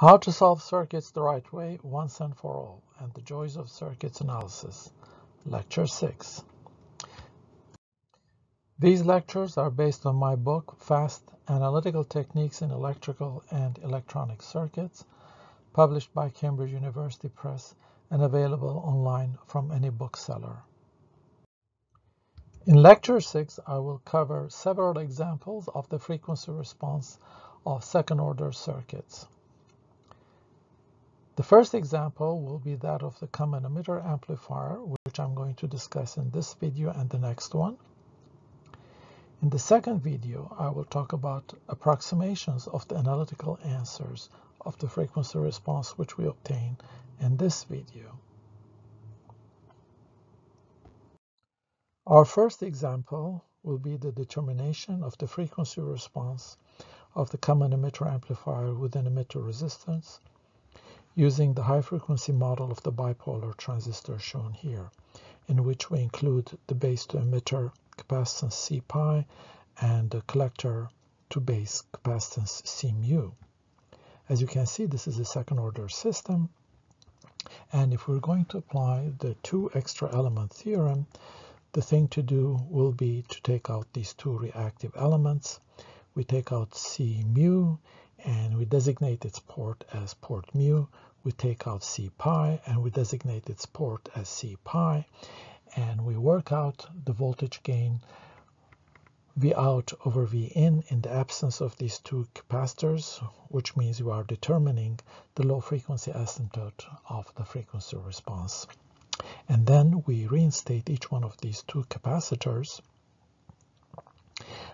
How to solve circuits the right way once and for all, and the joys of circuits analysis. Lecture 6. These lectures are based on my book, Fast Analytical Techniques in Electrical and Electronic Circuits, published by Cambridge University Press and available online from any bookseller. In Lecture 6, I will cover several examples of the frequency response of second-order circuits. The first example will be that of the common emitter amplifier, which I'm going to discuss in this video and the next one. In the second video, I will talk about approximations of the analytical answers of the frequency response which we obtain in this video. Our first example will be the determination of the frequency response of the common emitter amplifier with an emitter resistance using the high-frequency model of the bipolar transistor shown here, in which we include the base to emitter capacitance C pi and the collector to base capacitance C mu. As you can see, this is a second-order system, and if we're going to apply the two extra element theorem, the thing to do will be to take out these two reactive elements. We take out C mu and we designate its port as port mu. We take out C pi and we designate its port as C pi. And we work out the voltage gain V out over V in in the absence of these two capacitors, which means you are determining the low frequency asymptote of the frequency response. And then we reinstate each one of these two capacitors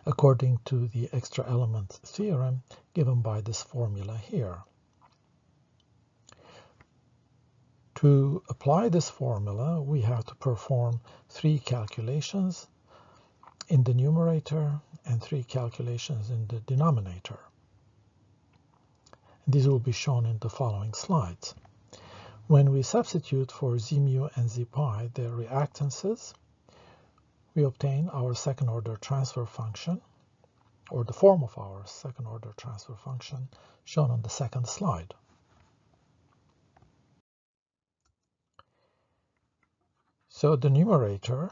according to the extra element theorem given by this formula here. To apply this formula, we have to perform three calculations in the numerator and three calculations in the denominator. These will be shown in the following slides. When we substitute for z mu and z pi their reactances, we obtain our second order transfer function, or the form of our second order transfer function shown on the second slide. So the numerator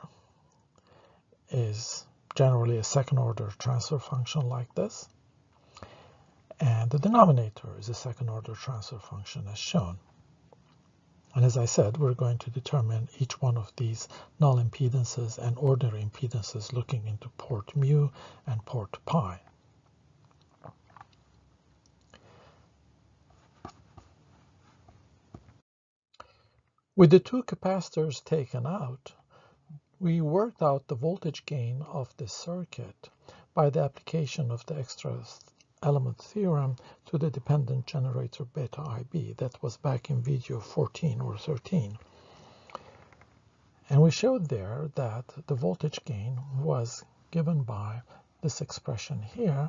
is generally a second order transfer function like this, and the denominator is a second order transfer function as shown. And as I said, we're going to determine each one of these null impedances and ordinary impedances looking into port mu and port pi. With the two capacitors taken out, we worked out the voltage gain of this circuit by the application of the extra element theorem to the dependent generator beta IB. That was back in video 14 or 13. And we showed there that the voltage gain was given by this expression here,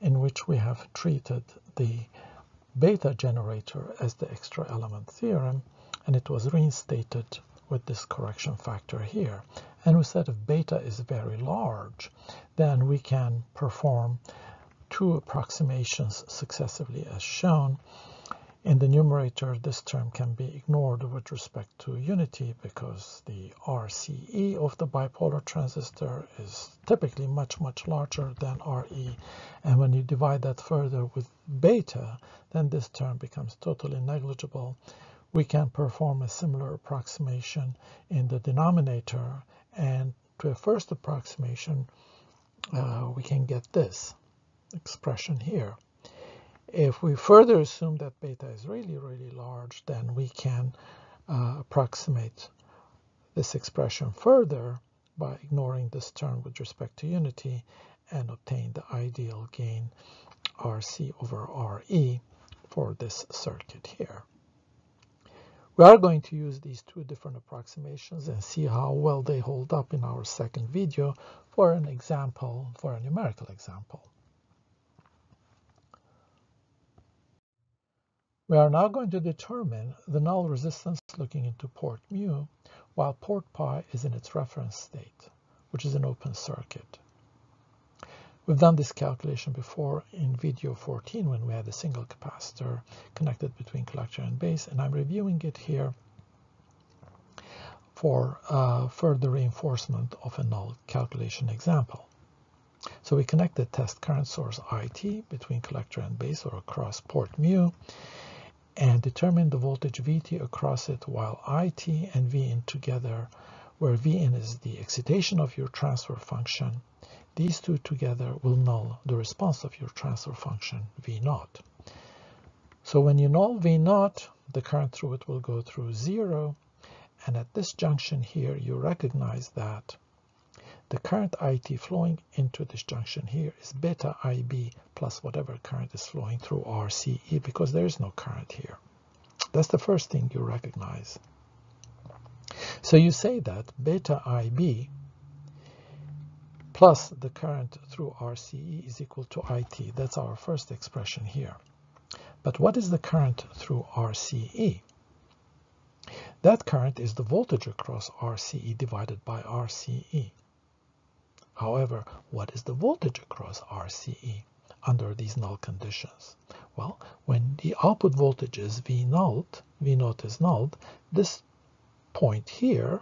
in which we have treated the beta generator as the extra element theorem, and it was reinstated with this correction factor here. And we said if beta is very large, then we can perform two approximations successively as shown. In the numerator, this term can be ignored with respect to unity because the RCE of the bipolar transistor is typically much, much larger than RE. And when you divide that further with beta, then this term becomes totally negligible. We can perform a similar approximation in the denominator. And to a first approximation, uh, we can get this expression here. If we further assume that beta is really, really large, then we can uh, approximate this expression further by ignoring this term with respect to unity and obtain the ideal gain RC over RE for this circuit here. We are going to use these two different approximations and see how well they hold up in our second video for an example, for a numerical example. We are now going to determine the null resistance looking into port mu, while port pi is in its reference state, which is an open circuit. We've done this calculation before in video 14 when we had a single capacitor connected between collector and base, and I'm reviewing it here for uh, further reinforcement of a null calculation example. So we connect the test current source IT between collector and base or across port mu and determine the voltage VT across it while IT and Vin together, where Vin is the excitation of your transfer function these two together will null the response of your transfer function V naught. So when you null V naught, the current through it will go through zero. And at this junction here, you recognize that the current IT flowing into this junction here is beta IB plus whatever current is flowing through RCE because there is no current here. That's the first thing you recognize. So you say that beta IB plus the current through RCE is equal to IT. That's our first expression here. But what is the current through RCE? That current is the voltage across RCE divided by RCE. However, what is the voltage across RCE under these null conditions? Well, when the output voltage is V nulled, V naught is null, this point here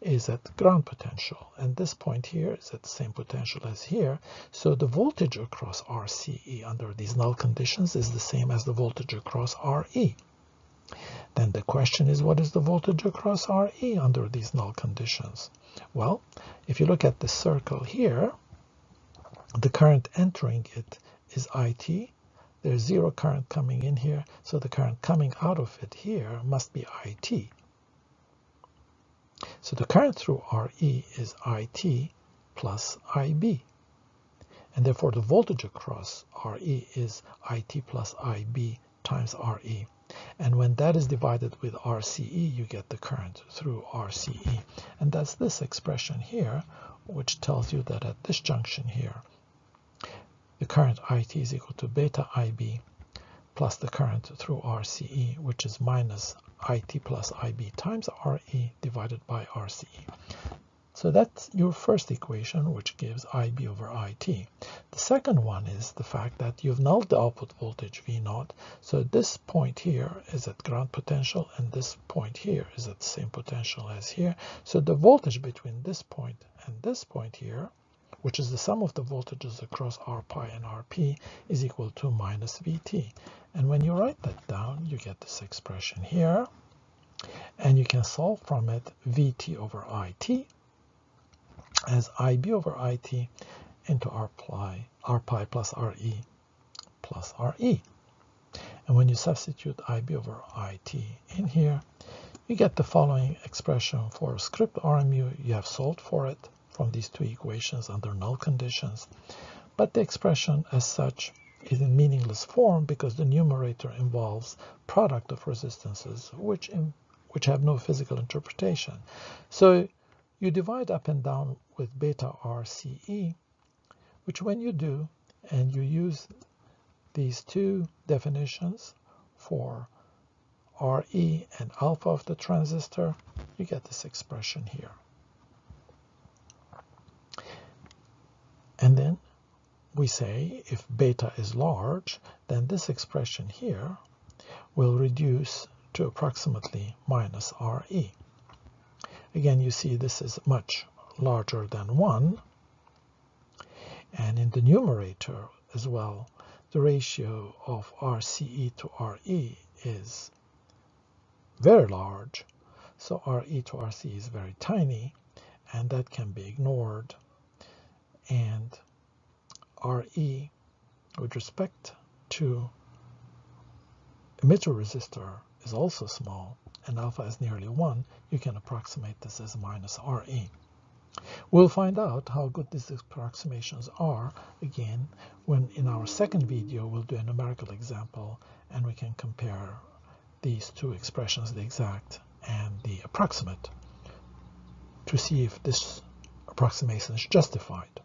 is at ground potential. And this point here is at the same potential as here. So the voltage across RCE under these null conditions is the same as the voltage across RE then the question is what is the voltage across RE under these null conditions? Well if you look at the circle here the current entering it is IT there's zero current coming in here. So the current coming out of it here must be IT so the current through RE is IT plus IB. And therefore the voltage across RE is IT plus IB times RE. And when that is divided with RCE, you get the current through RCE. And that's this expression here, which tells you that at this junction here, the current IT is equal to beta IB plus the current through RCE, which is minus IT plus IB times RE divided by RCE. So that's your first equation, which gives IB over IT. The second one is the fact that you've nulled the output voltage V naught. So this point here is at ground potential, and this point here is at the same potential as here. So the voltage between this point and this point here which is the sum of the voltages across R pi and Rp, is equal to minus Vt. And when you write that down, you get this expression here. And you can solve from it Vt over It as Ib over It into R pi, R pi plus Re plus Re. And when you substitute Ib over It in here, you get the following expression for script RMU. You have solved for it from these two equations under null conditions, but the expression as such is in meaningless form because the numerator involves product of resistances which in, which have no physical interpretation. So you divide up and down with beta RCE, which when you do and you use these two definitions for RE and alpha of the transistor, you get this expression here. And then we say if beta is large, then this expression here will reduce to approximately minus Re. Again, you see this is much larger than 1. And in the numerator as well, the ratio of RCE to RE is very large. So RE to RC is very tiny, and that can be ignored and Re with respect to emitter resistor is also small and alpha is nearly 1, you can approximate this as minus Re. We'll find out how good these approximations are again when in our second video we'll do a numerical example and we can compare these two expressions, the exact and the approximate, to see if this approximation is justified.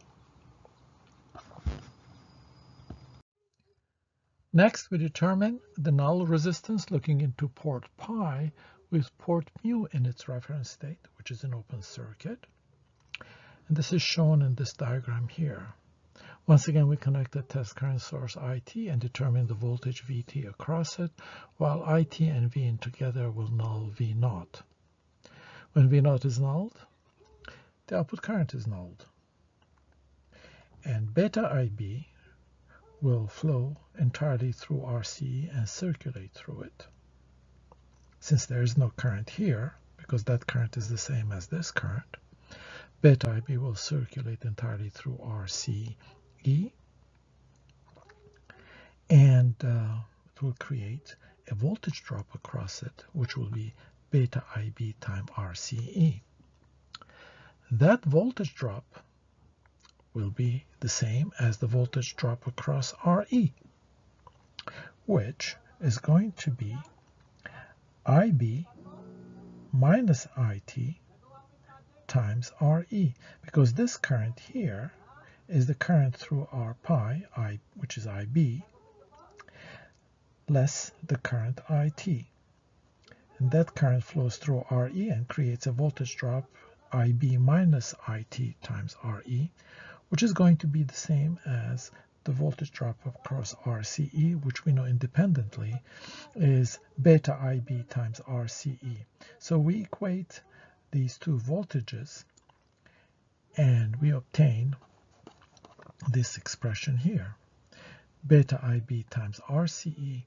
Next, we determine the null resistance looking into port pi with port mu in its reference state, which is an open circuit. And this is shown in this diagram here. Once again, we connect the test current source IT and determine the voltage VT across it, while IT and Vin together will null V naught. When V naught is nulled, the output current is nulled. And beta IB will flow entirely through RC and circulate through it. Since there is no current here, because that current is the same as this current, beta IB will circulate entirely through RCE and uh, it will create a voltage drop across it which will be beta IB times RCE. That voltage drop will be the same as the voltage drop across RE which is going to be IB minus IT times RE because this current here is the current through R pi, I, which is IB, less the current IT. And that current flows through RE and creates a voltage drop IB minus IT times RE, which is going to be the same as the voltage drop across RCE, which we know independently is beta IB times RCE. So we equate these two voltages and we obtain this expression here. Beta IB times RCE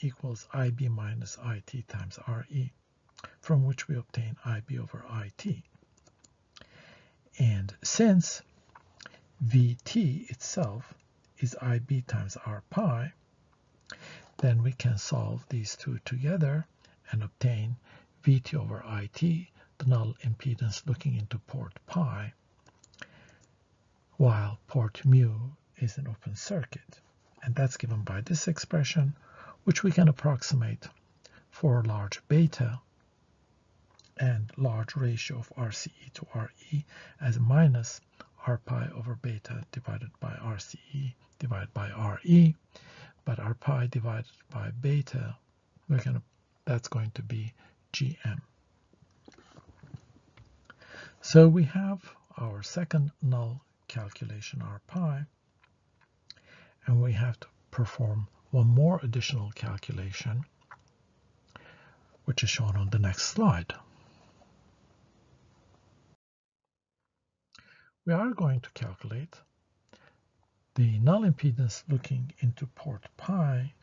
equals IB minus IT times RE, from which we obtain IB over IT. And since VT itself is IB times R pi, then we can solve these two together and obtain VT over IT, the null impedance looking into port pi, while port mu is an open circuit. And that's given by this expression, which we can approximate for large beta and large ratio of RCE to RE as minus R pi over beta divided by RCE divided by RE, but R pi divided by beta, we're gonna, that's going to be GM. So we have our second null calculation R pi, and we have to perform one more additional calculation, which is shown on the next slide. We are going to calculate the null impedance looking into port pi,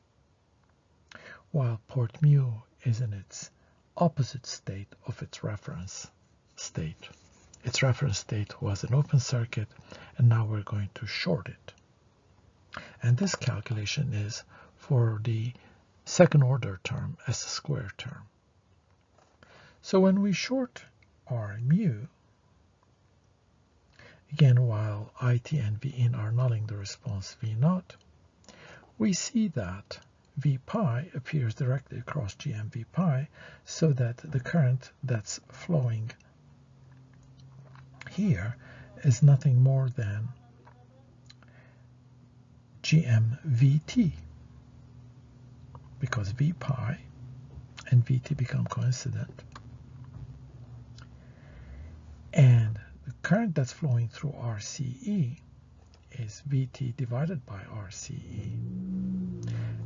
while port mu is in its opposite state of its reference state. Its reference state was an open circuit, and now we're going to short it. And this calculation is for the second order term as a square term. So when we short our mu, again while IT and V in are nulling the response V naught, we see that V pi appears directly across GM V pi so that the current that's flowing here is nothing more than GMVT because V pi and VT become coincident. And current that's flowing through RCE is VT divided by RCE.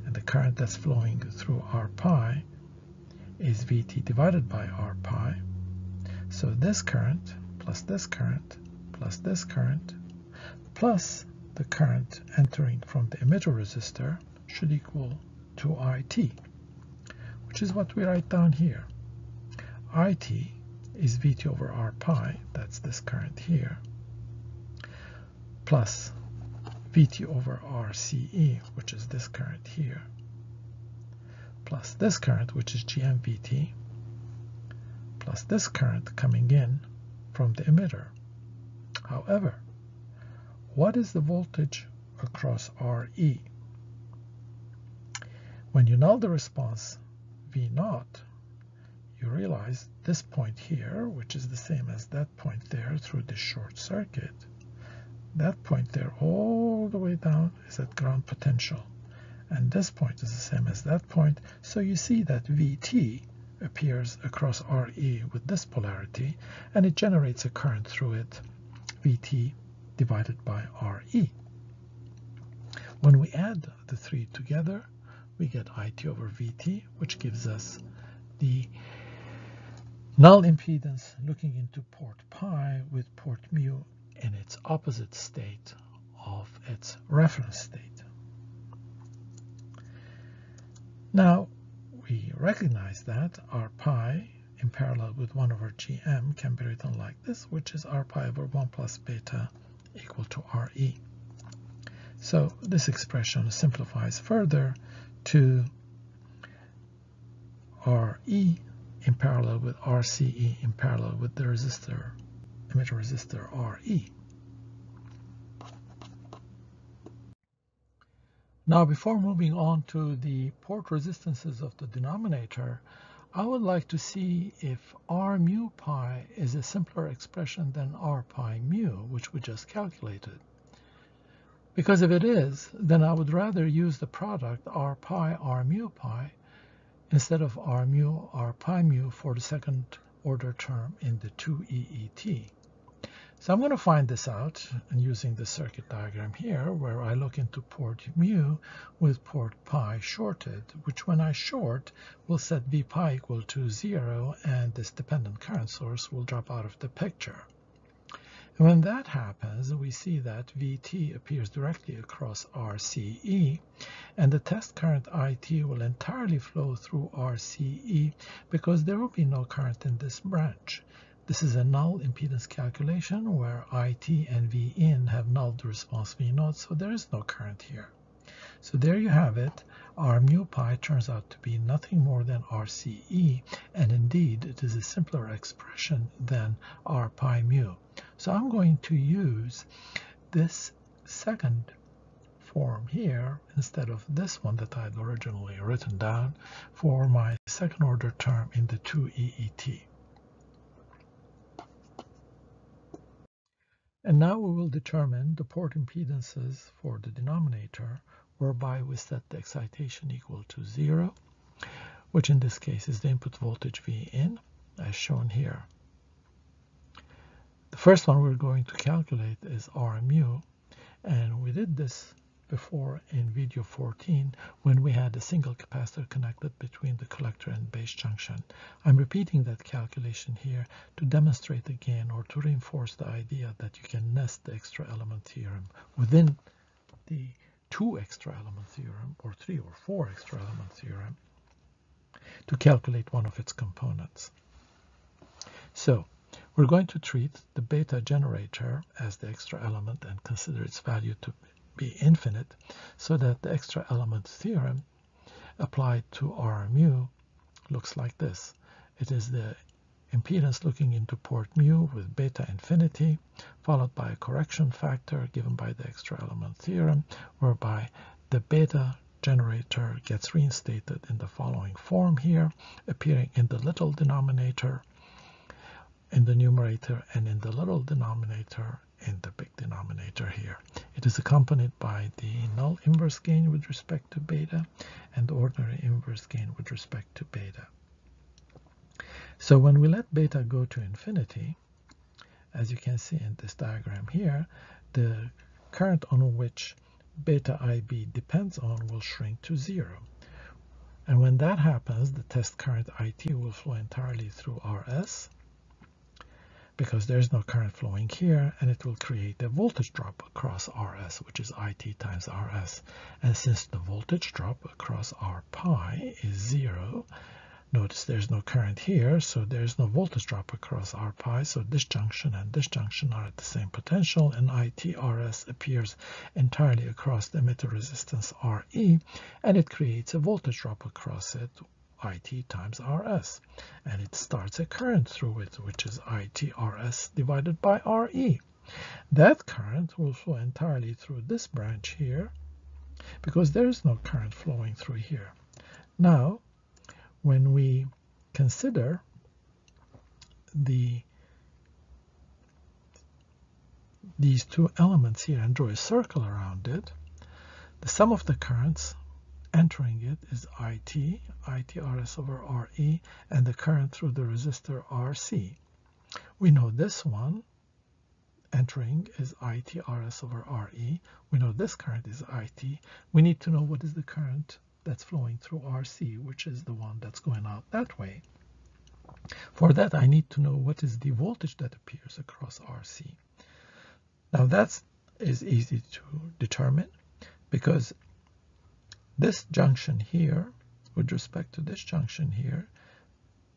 And the current that's flowing through R pi is VT divided by R pi. So this current plus this current plus this current plus the current entering from the emitter resistor should equal to IT, which is what we write down here. IT is VT over R pi, that's this current here, plus VT over RCE, which is this current here, plus this current, which is GMVT, plus this current coming in, from the emitter. However, what is the voltage across RE? When you null the response V naught, you realize this point here, which is the same as that point there through the short circuit, that point there all the way down is at ground potential. And this point is the same as that point. So you see that VT appears across RE with this polarity, and it generates a current through it, Vt divided by Re. When we add the three together, we get IT over VT, which gives us the null impedance looking into port pi with port mu in its opposite state of its reference state. Now, we recognize that r pi in parallel with 1 over gm can be written like this, which is r pi over 1 plus beta equal to re. So this expression simplifies further to Re in parallel with RCE in parallel with the resistor, emitter resistor Re. Now before moving on to the port resistances of the denominator, I would like to see if R mu pi is a simpler expression than R pi mu, which we just calculated. Because if it is, then I would rather use the product R pi R mu pi instead of R mu R pi mu for the second order term in the 2EET. So I'm going to find this out using the circuit diagram here where I look into port mu with port pi shorted, which when I short will set V pi equal to zero and this dependent current source will drop out of the picture. And when that happens, we see that VT appears directly across RCE, and the test current IT will entirely flow through RCE because there will be no current in this branch. This is a null impedance calculation where IT and V in have null the response V naught, so there is no current here. So there you have it. R mu pi turns out to be nothing more than RCE, and indeed it is a simpler expression than R pi mu. So I'm going to use this second form here instead of this one that I had originally written down for my second order term in the 2EET. And now we will determine the port impedances for the denominator whereby we set the excitation equal to zero, which in this case is the input voltage V in, as shown here. The first one we're going to calculate is R mu, and we did this before in video 14 when we had a single capacitor connected between the collector and base junction. I'm repeating that calculation here to demonstrate again or to reinforce the idea that you can nest the extra element theorem within the two extra element theorem or three or four extra element theorem to calculate one of its components. So we're going to treat the beta generator as the extra element and consider its value to be infinite so that the extra element theorem applied to R mu looks like this. It is the impedance looking into port mu with beta infinity, followed by a correction factor given by the extra element theorem, whereby the beta generator gets reinstated in the following form here, appearing in the little denominator in the numerator and in the little denominator in the big denominator here. It is accompanied by the null inverse gain with respect to beta and the ordinary inverse gain with respect to beta. So when we let beta go to infinity, as you can see in this diagram here, the current on which beta IB depends on will shrink to zero. And when that happens, the test current IT will flow entirely through RS because there's no current flowing here and it will create a voltage drop across RS which is IT times RS and since the voltage drop across R pi is zero Notice there's no current here, so there's no voltage drop across R pi, so this junction and this junction are at the same potential, and ITRS appears entirely across the emitter resistance RE, and it creates a voltage drop across it, IT times RS, and it starts a current through it, which is ITRS divided by RE. That current will flow entirely through this branch here, because there is no current flowing through here. Now, when we consider the these two elements here and draw a circle around it, the sum of the currents entering it is IT, ITRS over RE, and the current through the resistor RC. We know this one entering is ITRS over RE. We know this current is IT. We need to know what is the current that's flowing through RC, which is the one that's going out that way. For that, I need to know what is the voltage that appears across RC. Now that is easy to determine because this junction here, with respect to this junction here,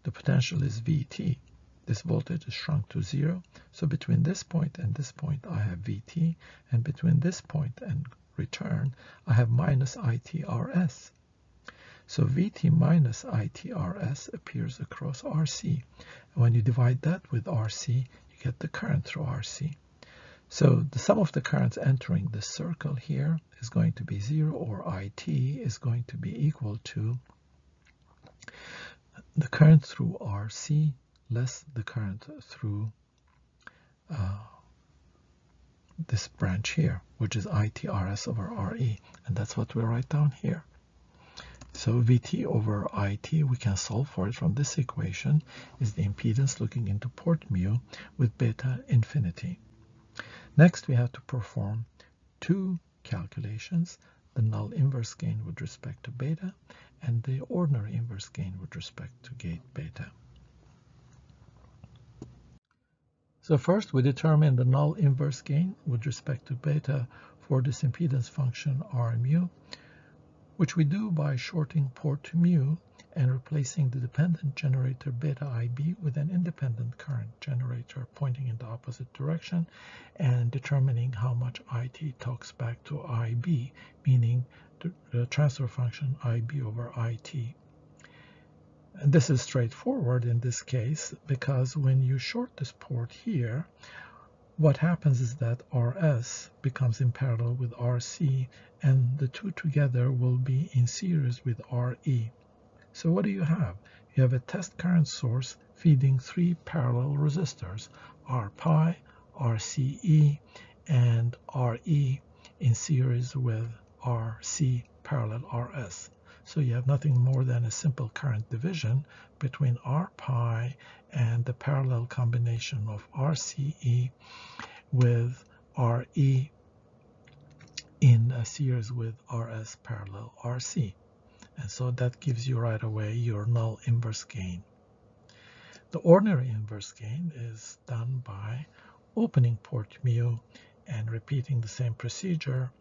the potential is VT. This voltage is shrunk to zero. So between this point and this point, I have VT. And between this point and return, I have minus ITRS. So VT minus ITRS appears across RC. And when you divide that with RC, you get the current through RC. So the sum of the currents entering this circle here is going to be zero, or IT is going to be equal to the current through RC less the current through uh, this branch here, which is ITRS over RE. And that's what we write down here. So VT over IT, we can solve for it from this equation, is the impedance looking into port mu with beta infinity. Next, we have to perform two calculations, the null inverse gain with respect to beta and the ordinary inverse gain with respect to gate beta. So first we determine the null inverse gain with respect to beta for this impedance function R mu, which we do by shorting port mu and replacing the dependent generator beta IB with an independent current generator pointing in the opposite direction and determining how much IT talks back to IB, meaning the transfer function IB over IT. And this is straightforward in this case because when you short this port here, what happens is that RS becomes in parallel with RC and the two together will be in series with RE. So what do you have? You have a test current source feeding three parallel resistors, R pi, RCE, and RE in series with RC parallel RS. So you have nothing more than a simple current division between R pi and the parallel combination of RCE with RE in a series with RS parallel RC. And so that gives you right away your null inverse gain. The ordinary inverse gain is done by opening port mu and repeating the same procedure,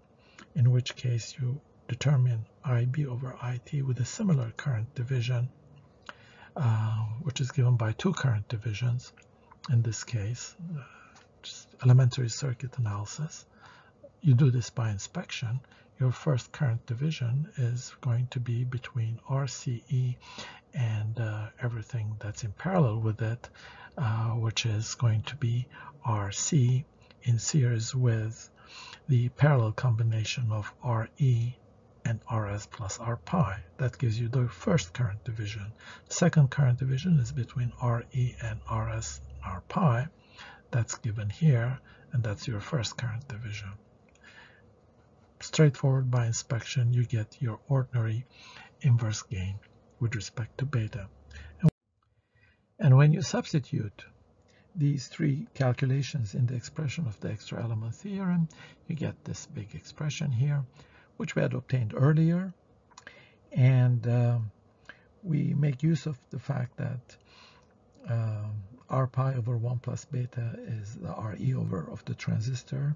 in which case you determine IB over IT with a similar current division, uh, which is given by two current divisions in this case, uh, just elementary circuit analysis. You do this by inspection. Your first current division is going to be between RCE and uh, everything that's in parallel with it, uh, which is going to be RC in series with the parallel combination of RE and RS plus R pi. That gives you the first current division. Second current division is between RE and RS R pi. That's given here, and that's your first current division. Straightforward by inspection, you get your ordinary inverse gain with respect to beta. And when you substitute these three calculations in the expression of the extra element theorem, you get this big expression here which we had obtained earlier. And um, we make use of the fact that um, R pi over 1 plus beta is the RE over of the transistor,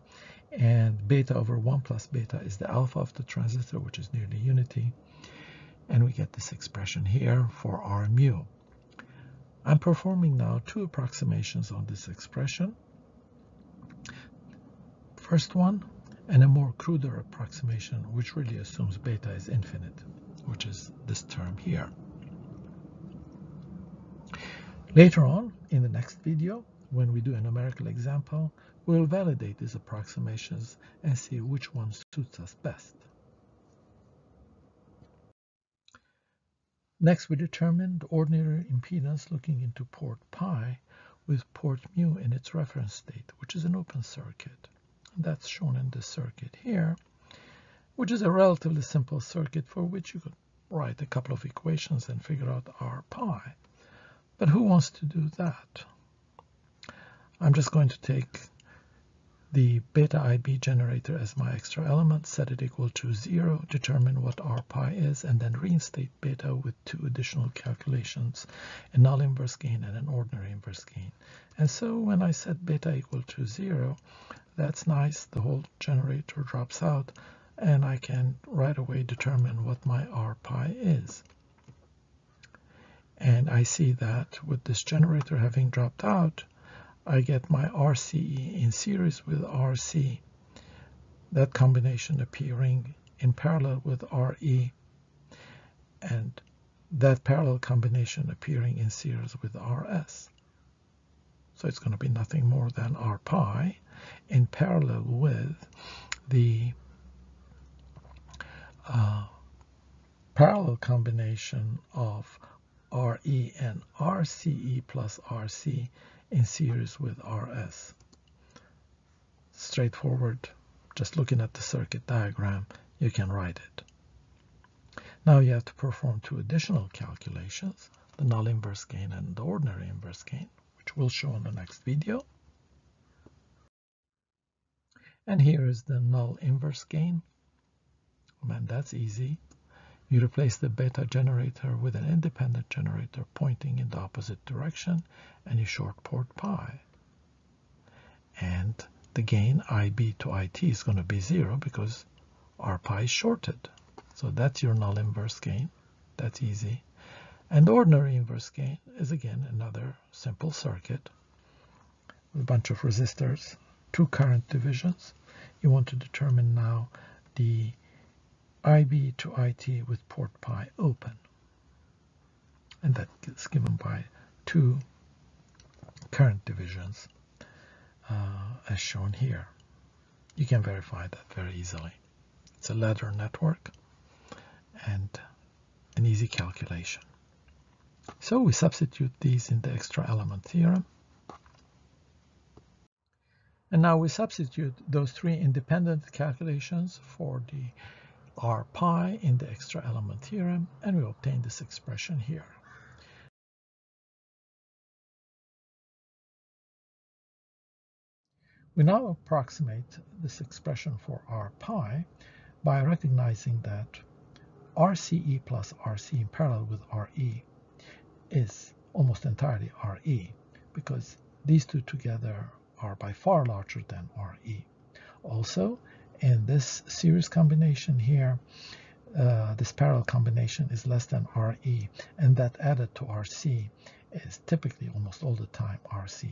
and beta over 1 plus beta is the alpha of the transistor, which is nearly unity. And we get this expression here for R mu. I'm performing now two approximations on this expression. First one, and a more cruder approximation which really assumes beta is infinite, which is this term here. Later on, in the next video, when we do a numerical example, we'll validate these approximations and see which one suits us best. Next, we determine the ordinary impedance looking into port pi with port mu in its reference state, which is an open circuit. That's shown in this circuit here, which is a relatively simple circuit for which you could write a couple of equations and figure out R pi. But who wants to do that? I'm just going to take the beta IB generator as my extra element, set it equal to zero, determine what R pi is, and then reinstate beta with two additional calculations, a null inverse gain and an ordinary inverse gain. And so when I set beta equal to zero, that's nice, the whole generator drops out, and I can right away determine what my R pi is. And I see that with this generator having dropped out, I get my RCE in series with RC, that combination appearing in parallel with RE, and that parallel combination appearing in series with RS. So it's going to be nothing more than R pi in parallel with the uh, parallel combination of RE and RCE plus RC in series with RS. Straightforward, just looking at the circuit diagram, you can write it. Now you have to perform two additional calculations, the null inverse gain and the ordinary inverse gain, which we'll show in the next video. And here is the null inverse gain. Man, that's easy. You replace the beta generator with an independent generator pointing in the opposite direction and you short port pi. And the gain IB to IT is going to be zero because R pi is shorted. So that's your null inverse gain. That's easy. And ordinary inverse gain is again another simple circuit with a bunch of resistors, two current divisions. You want to determine now the IB to IT with port pi open. And that is given by two current divisions uh, as shown here. You can verify that very easily. It's a ladder network and an easy calculation. So we substitute these in the extra element theorem. And now we substitute those three independent calculations for the r pi in the extra element theorem, and we obtain this expression here. We now approximate this expression for r pi by recognizing that RCE plus RC in parallel with RE is almost entirely RE because these two together are by far larger than RE. Also, and this series combination here, uh, this parallel combination is less than RE, and that added to RC is typically almost all the time RC.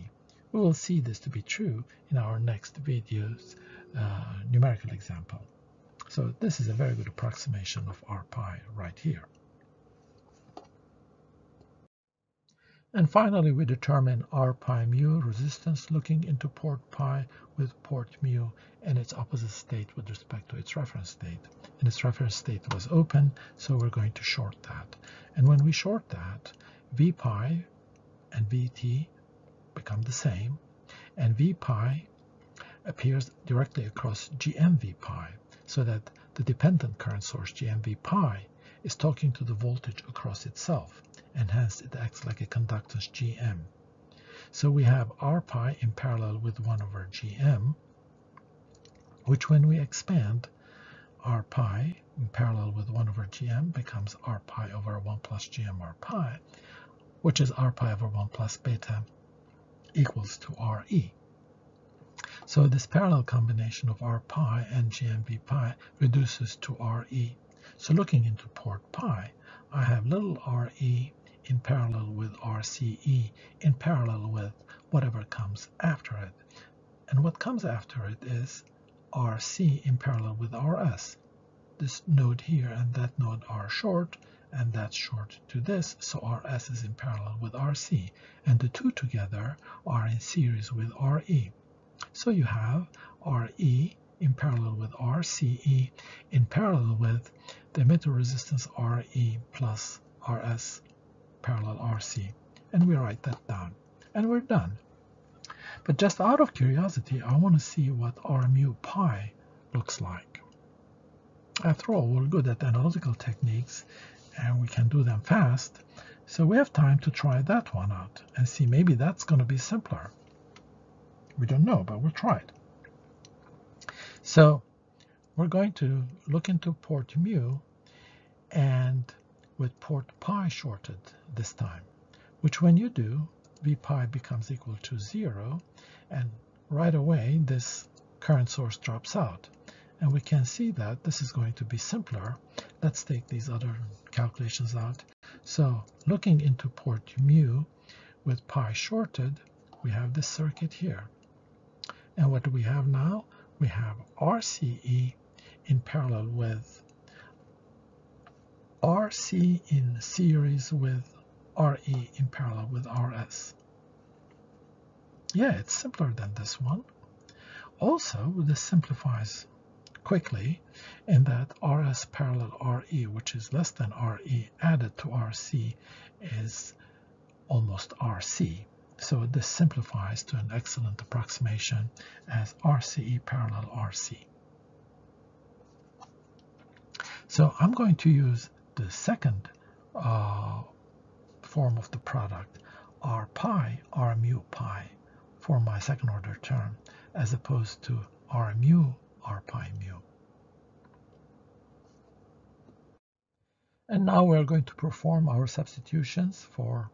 We will see this to be true in our next video's uh, numerical example. So this is a very good approximation of R pi right here. And finally, we determine R pi mu resistance looking into port pi with port mu and its opposite state with respect to its reference state. And its reference state was open, so we're going to short that. And when we short that, V pi and Vt become the same, and V pi appears directly across GMV pi, so that the dependent current source GMV pi is talking to the voltage across itself and hence it acts like a conductance Gm. So we have R pi in parallel with 1 over Gm, which when we expand, R pi in parallel with 1 over Gm becomes R pi over 1 plus Gm R pi, which is R pi over 1 plus beta equals to Re. So this parallel combination of R pi and GMV pi reduces to Re. So looking into port pi, I have little Re in parallel with RCE in parallel with whatever comes after it. And what comes after it is RC in parallel with RS. This node here and that node are short, and that's short to this, so RS is in parallel with RC, and the two together are in series with RE. So you have RE in parallel with RCE in parallel with the emitter resistance RE plus RS parallel RC. And we write that down. And we're done. But just out of curiosity, I want to see what R mu pi looks like. After all, we're good at analytical techniques and we can do them fast. So we have time to try that one out and see maybe that's going to be simpler. We don't know, but we'll try it. So we're going to look into port mu and with port pi shorted this time, which when you do, v pi becomes equal to zero, and right away this current source drops out. And we can see that this is going to be simpler. Let's take these other calculations out. So looking into port mu with pi shorted, we have this circuit here. And what do we have now? We have RCE in parallel with RC in series with RE in parallel with RS. Yeah, it's simpler than this one. Also, this simplifies quickly in that RS parallel RE, which is less than RE, added to RC is almost RC. So this simplifies to an excellent approximation as RCE parallel RC. So I'm going to use the second uh, form of the product, R pi, R mu pi, for my second order term, as opposed to R mu, R pi mu. And now we're going to perform our substitutions for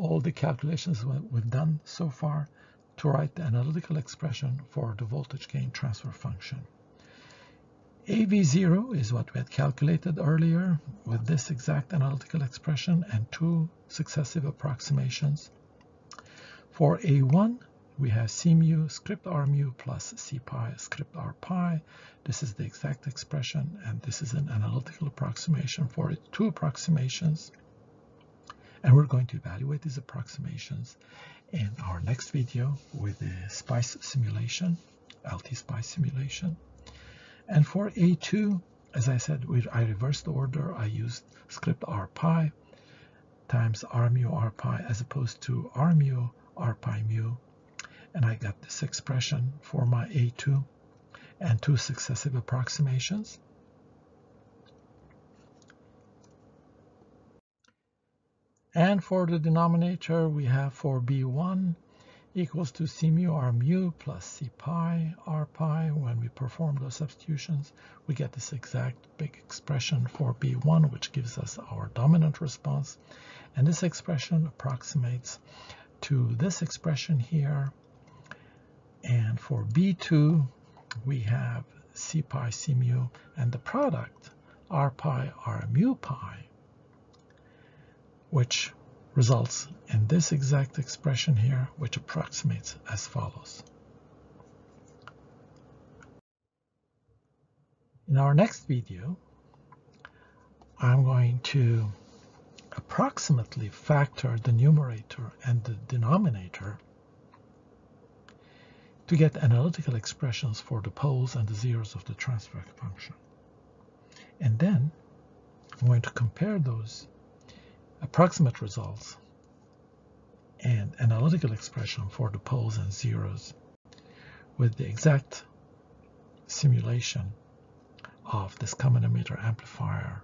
all the calculations we've done so far to write the analytical expression for the voltage gain transfer function. AV0 is what we had calculated earlier with this exact analytical expression and two successive approximations. For A1, we have C mu script R mu plus C pi script R pi. This is the exact expression, and this is an analytical approximation for it. Two approximations. And we're going to evaluate these approximations in our next video with the SPICE simulation, LT SPICE simulation. And for A2, as I said, I reversed the order. I used script R pi times R mu R pi as opposed to R mu R pi mu. And I got this expression for my A2 and two successive approximations. And for the denominator, we have for B1 equals to C mu R mu plus C pi R pi. When we perform those substitutions, we get this exact big expression for B1, which gives us our dominant response. And this expression approximates to this expression here. And for B2, we have C pi C mu and the product R pi R mu pi, which results in this exact expression here, which approximates as follows. In our next video, I'm going to approximately factor the numerator and the denominator to get analytical expressions for the poles and the zeros of the transfer function. And then I'm going to compare those approximate results, and analytical expression for the poles and zeros with the exact simulation of this common emitter amplifier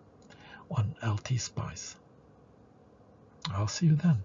on LT SPICE. I'll see you then.